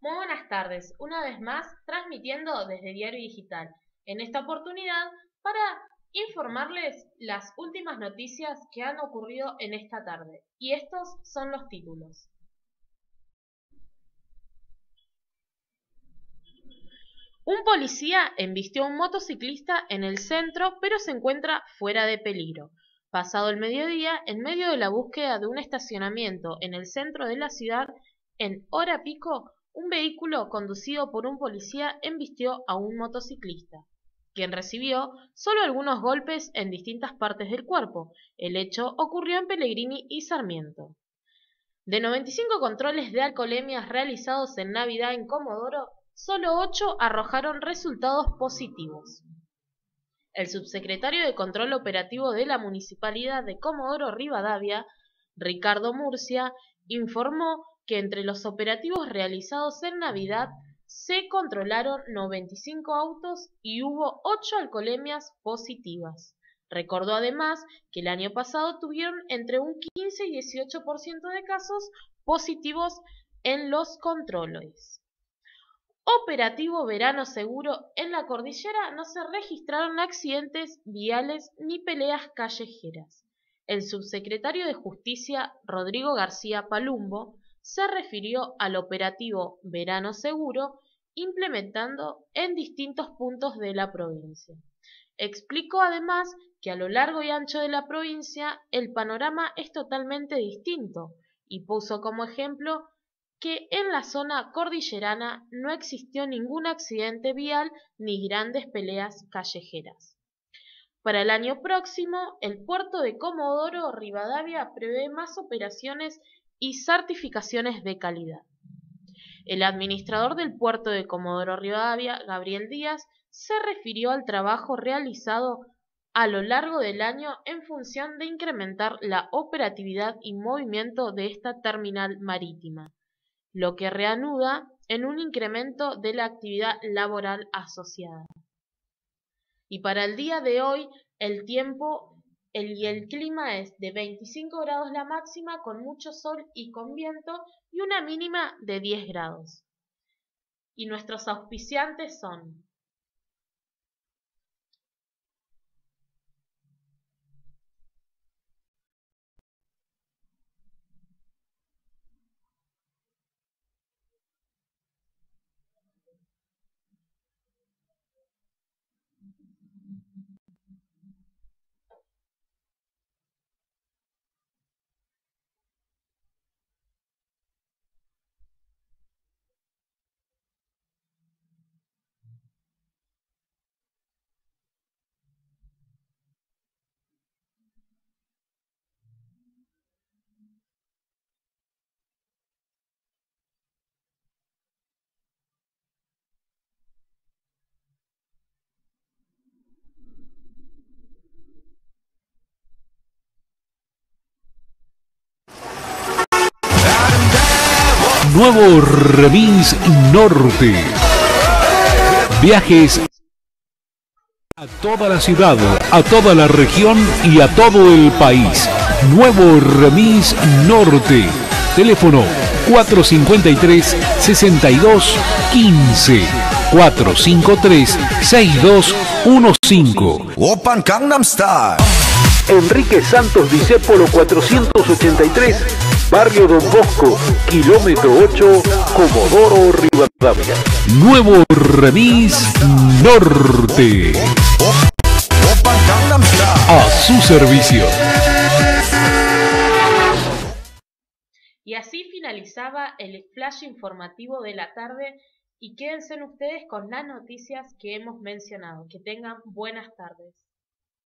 Muy buenas tardes, una vez más transmitiendo desde Diario Digital. En esta oportunidad para informarles las últimas noticias que han ocurrido en esta tarde. Y estos son los títulos. Un policía embistió a un motociclista en el centro pero se encuentra fuera de peligro. Pasado el mediodía, en medio de la búsqueda de un estacionamiento en el centro de la ciudad, en hora pico, un vehículo conducido por un policía embistió a un motociclista, quien recibió solo algunos golpes en distintas partes del cuerpo. El hecho ocurrió en Pellegrini y Sarmiento. De 95 controles de alcoholemias realizados en Navidad en Comodoro, solo 8 arrojaron resultados positivos. El subsecretario de Control Operativo de la Municipalidad de Comodoro Rivadavia, Ricardo Murcia, informó que entre los operativos realizados en Navidad se controlaron 95 autos y hubo 8 alcoholemias positivas. Recordó además que el año pasado tuvieron entre un 15 y 18% de casos positivos en los controles. Operativo Verano Seguro, en la cordillera no se registraron accidentes viales ni peleas callejeras. El subsecretario de Justicia, Rodrigo García Palumbo, se refirió al operativo Verano Seguro implementando en distintos puntos de la provincia. Explicó además que a lo largo y ancho de la provincia el panorama es totalmente distinto y puso como ejemplo que en la zona cordillerana no existió ningún accidente vial ni grandes peleas callejeras. Para el año próximo, el puerto de Comodoro Rivadavia prevé más operaciones y certificaciones de calidad. El administrador del puerto de Comodoro Rivadavia, Gabriel Díaz, se refirió al trabajo realizado a lo largo del año en función de incrementar la operatividad y movimiento de esta terminal marítima lo que reanuda en un incremento de la actividad laboral asociada. Y para el día de hoy, el tiempo y el clima es de 25 grados la máxima con mucho sol y con viento y una mínima de 10 grados. Y nuestros auspiciantes son Nuevo Remis Norte. Viajes a toda la ciudad, a toda la región y a todo el país. Nuevo Remis Norte. Teléfono 453 6215 453 6215. Open Gangnam Style. Enrique Santos Discépolo 483 Barrio Don Bosco, kilómetro 8, Comodoro Rivadavia. Nuevo Remis Norte. A su servicio. Y así finalizaba el flash informativo de la tarde y quédense ustedes con las noticias que hemos mencionado. Que tengan buenas tardes.